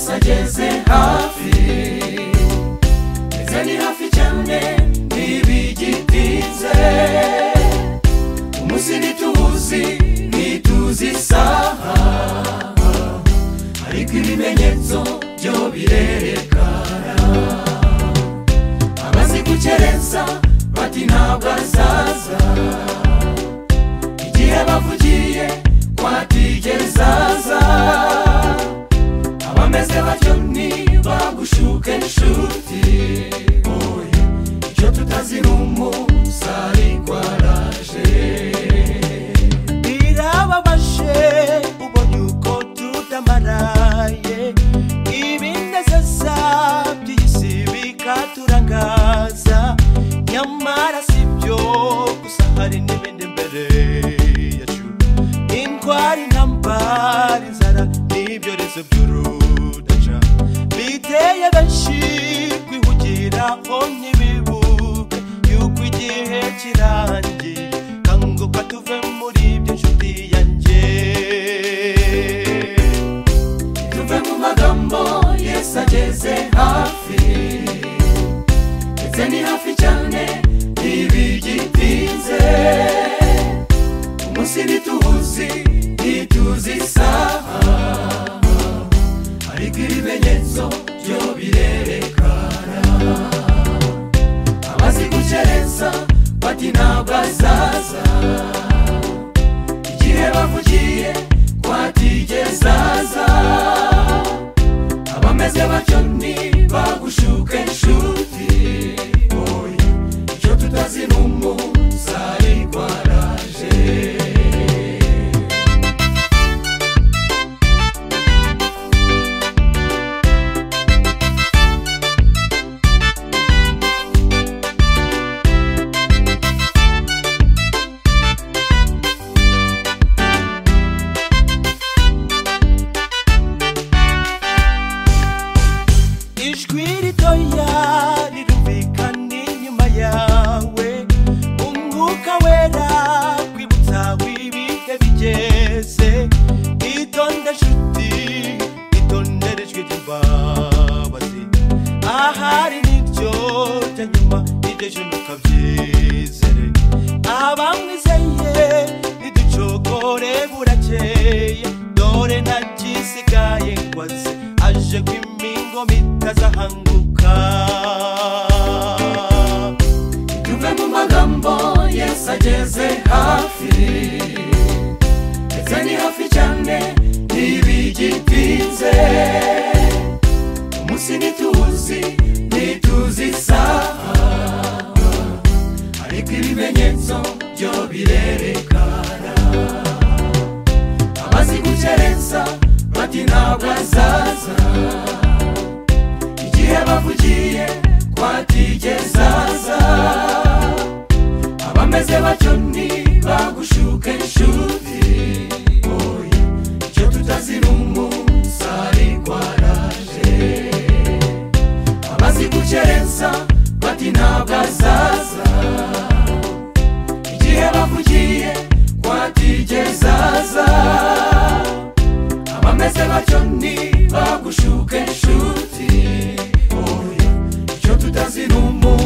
yesu ageze hafi. Ndetse ni hafi cyane ntibigitinze umunsi ntituwuzi ntituzi isaha ariko ibimenyetso byo birerekana abazi gukerensa bati ntabwo azaza nshuti oye icyo tutazi ni umunsi ariko araje birababaje ubonye uko tudamaraye ibinezeza by'isi bikaturangaza nyamara si byo gusa hari n'ibindi mbere yacu. Indwara intambara inzara n'ibyorezo by'urudaca biteye benshi kwihugiraho ntibibuke. Yuko igihe kirangiye gukerensa bati ntabwo azaza igihe bavugiye. Y'ibyo ntukabyizere abamwizeye niducogore burakeye dore ntakisigaye ngo aze aje kw'imingo mitazahanguka tuve mu magambo yesu ageze hafi. Ndetse ni hafi cyane ntibigitinze umunsi ntituwuzi byo birerekana abazi gukerensa bati ntabwo azaza igihe bavugiye kwatigezaza abameze batyo ntibagushuke nshuti oye icyo tutazi mundo.